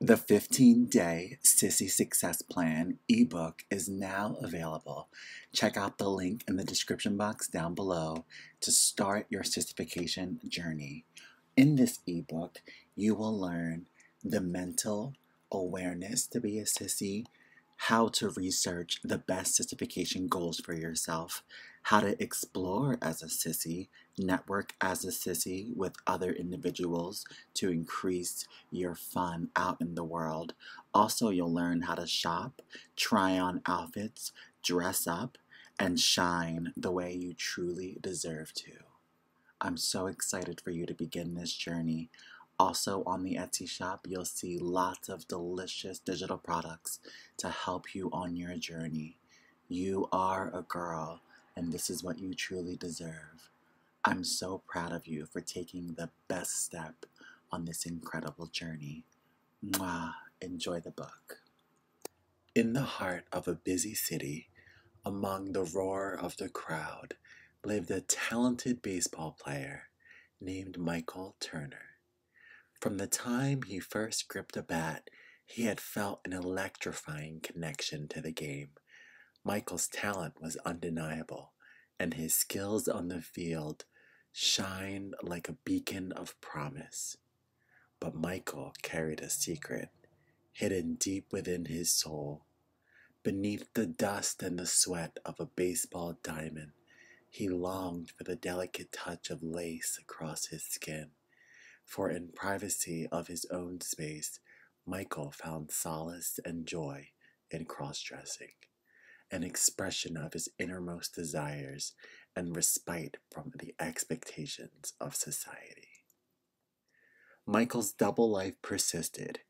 The 15 day Sissy Success Plan ebook is now available. Check out the link in the description box down below to start your sissification journey. In this ebook, you will learn the mental awareness to be a sissy, how to research the best sissification goals for yourself, how to explore as a sissy, network as a sissy with other individuals to increase your fun out in the world. Also, you'll learn how to shop, try on outfits, dress up, and shine the way you truly deserve to. I'm so excited for you to begin this journey. Also, on the Etsy shop, you'll see lots of delicious digital products to help you on your journey. You are a girl and this is what you truly deserve. I'm so proud of you for taking the best step on this incredible journey. Mwah, enjoy the book. In the heart of a busy city, among the roar of the crowd, lived a talented baseball player named Michael Turner. From the time he first gripped a bat, he had felt an electrifying connection to the game Michael's talent was undeniable, and his skills on the field shined like a beacon of promise. But Michael carried a secret hidden deep within his soul. Beneath the dust and the sweat of a baseball diamond, he longed for the delicate touch of lace across his skin. For in privacy of his own space, Michael found solace and joy in cross dressing an expression of his innermost desires and respite from the expectations of society. Michael's double life persisted,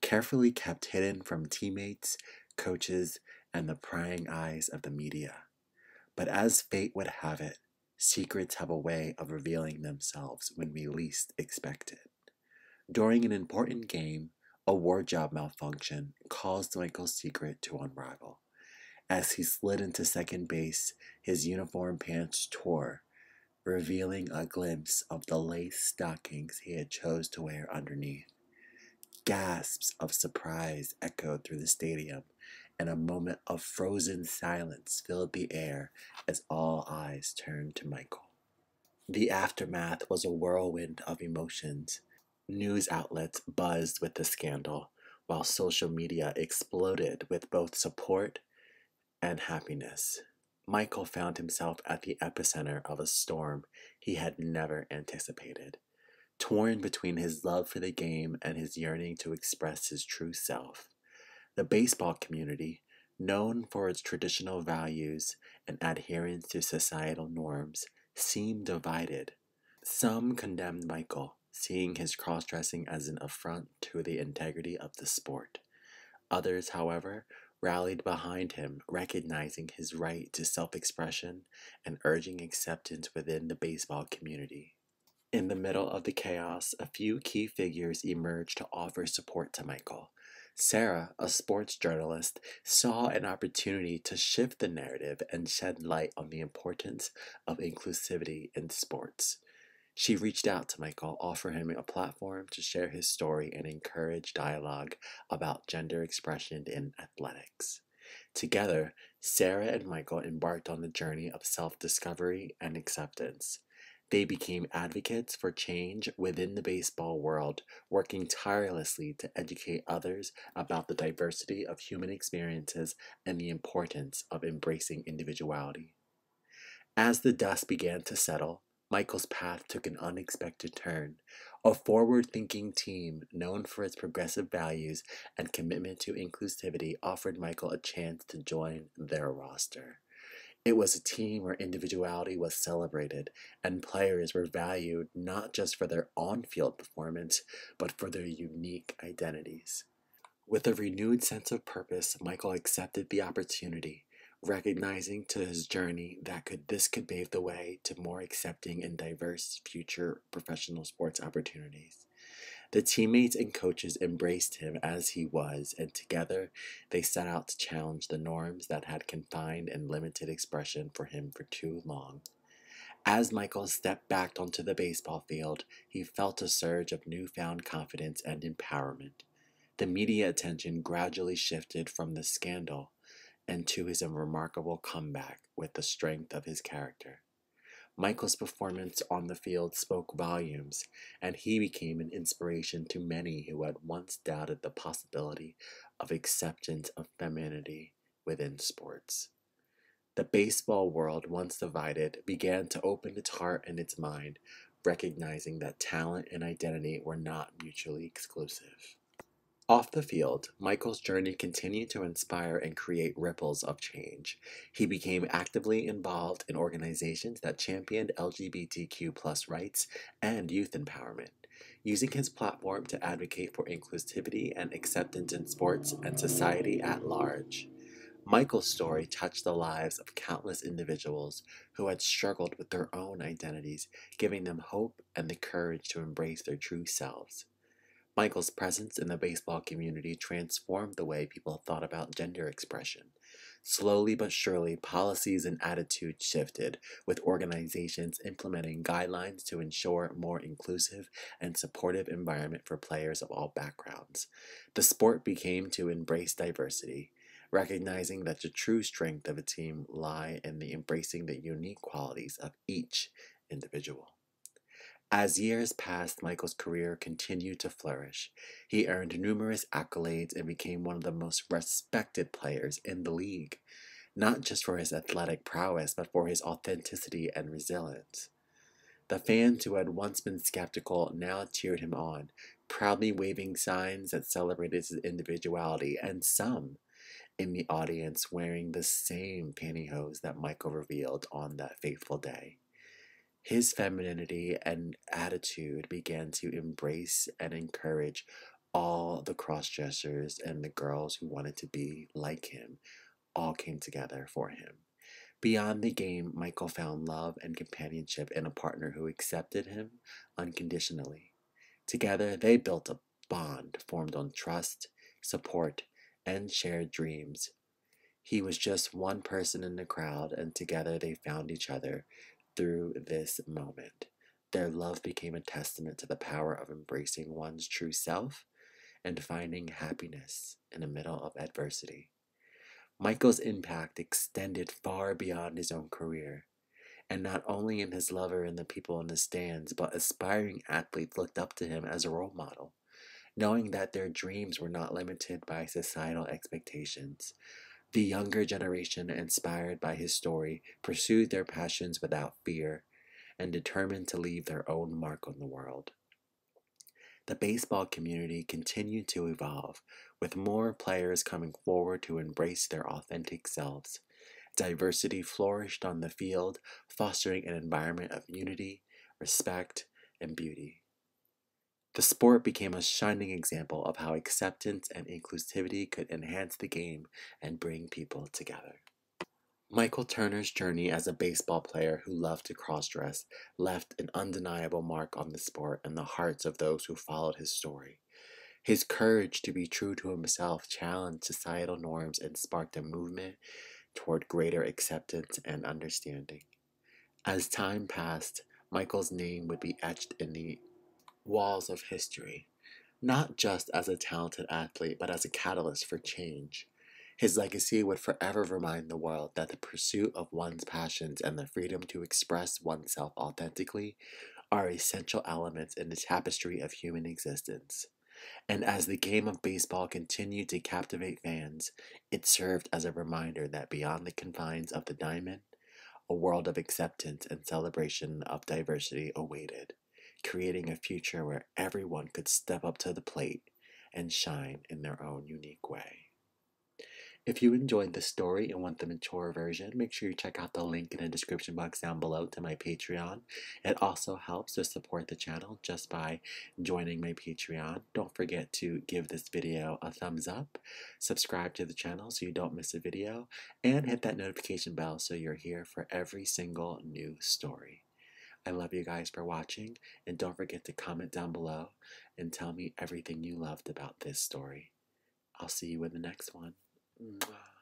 carefully kept hidden from teammates, coaches, and the prying eyes of the media. But as fate would have it, secrets have a way of revealing themselves when we least expect it. During an important game, a ward job malfunction caused Michael's secret to unravel. As he slid into second base, his uniform pants tore, revealing a glimpse of the lace stockings he had chose to wear underneath. Gasps of surprise echoed through the stadium, and a moment of frozen silence filled the air as all eyes turned to Michael. The aftermath was a whirlwind of emotions. News outlets buzzed with the scandal, while social media exploded with both support and happiness. Michael found himself at the epicenter of a storm he had never anticipated. Torn between his love for the game and his yearning to express his true self, the baseball community, known for its traditional values and adherence to societal norms, seemed divided. Some condemned Michael, seeing his cross dressing as an affront to the integrity of the sport. Others, however, rallied behind him, recognizing his right to self expression and urging acceptance within the baseball community. In the middle of the chaos, a few key figures emerged to offer support to Michael. Sarah, a sports journalist, saw an opportunity to shift the narrative and shed light on the importance of inclusivity in sports. She reached out to Michael, offering him a platform to share his story and encourage dialogue about gender expression in athletics. Together, Sarah and Michael embarked on the journey of self discovery and acceptance. They became advocates for change within the baseball world, working tirelessly to educate others about the diversity of human experiences and the importance of embracing individuality. As the dust began to settle, Michael's path took an unexpected turn. A forward thinking team known for its progressive values and commitment to inclusivity offered Michael a chance to join their roster. It was a team where individuality was celebrated and players were valued not just for their on field performance, but for their unique identities. With a renewed sense of purpose, Michael accepted the opportunity recognizing to his journey that could this could pave the way to more accepting and diverse future professional sports opportunities. The teammates and coaches embraced him as he was, and together they set out to challenge the norms that had confined and limited expression for him for too long. As Michael stepped back onto the baseball field, he felt a surge of newfound confidence and empowerment. the media attention gradually shifted from the scandal and to his remarkable comeback with the strength of his character. Michael's performance on the field spoke volumes, and he became an inspiration to many who had once doubted the possibility of acceptance of femininity within sports. The baseball world, once divided, began to open its heart and its mind, recognizing that talent and identity were not mutually exclusive. Off the field, Michael's journey continued to inspire and create ripples of change. He became actively involved in organizations that championed LGBTQ rights and youth empowerment, using his platform to advocate for inclusivity and acceptance in sports and society at large. Michael's story touched the lives of countless individuals who had struggled with their own identities, giving them hope and the courage to embrace their true selves. Michael's presence in the baseball community transformed the way people thought about gender expression. Slowly but surely, policies and attitudes shifted, with organizations implementing guidelines to ensure more inclusive and supportive environment for players of all backgrounds. The sport became to embrace diversity, recognizing that the true strength of a team lie in the embracing the unique qualities of each individual. As years passed, Michael's career continued to flourish. He earned numerous accolades and became one of the most respected players in the league, not just for his athletic prowess, but for his authenticity and resilience. The fans who had once been skeptical now cheered him on, proudly waving signs that celebrated his individuality, and some in the audience wearing the same pantyhose that Michael revealed on that fateful day his femininity and attitude began to embrace and encourage all the cross dressers and the girls who wanted to be like him all came together for him. Beyond the game, Michael found love and companionship in a partner who accepted him unconditionally. Together, they built a bond formed on trust, support, and shared dreams. He was just one person in the crowd, and together they found each other through this moment. Their love became a testament to the power of embracing one's true self and finding happiness in the middle of adversity. Michael's impact extended far beyond his own career, and not only in his lover and the people in the stands, but aspiring athletes looked up to him as a role model, knowing that their dreams were not limited by societal expectations, the younger generation, inspired by his story, pursued their passions without fear and determined to leave their own mark on the world. The baseball community continued to evolve, with more players coming forward to embrace their authentic selves. Diversity flourished on the field, fostering an environment of unity, respect, and beauty. The sport became a shining example of how acceptance and inclusivity could enhance the game and bring people together. Michael Turner's journey as a baseball player who loved to crossdress left an undeniable mark on the sport and the hearts of those who followed his story. His courage to be true to himself challenged societal norms and sparked a movement toward greater acceptance and understanding. As time passed, Michael's name would be etched in the walls of history, not just as a talented athlete, but as a catalyst for change. His legacy would forever remind the world that the pursuit of one's passions and the freedom to express oneself authentically are essential elements in the tapestry of human existence. And as the game of baseball continued to captivate fans, it served as a reminder that beyond the confines of the diamond, a world of acceptance and celebration of diversity awaited creating a future where everyone could step up to the plate and shine in their own unique way. If you enjoyed this story and want the mature version, make sure you check out the link in the description box down below to my Patreon. It also helps to support the channel just by joining my Patreon. Don't forget to give this video a thumbs up, subscribe to the channel so you don't miss a video, and hit that notification bell so you're here for every single new story. I love you guys for watching, and don't forget to comment down below and tell me everything you loved about this story. I'll see you in the next one. Mwah.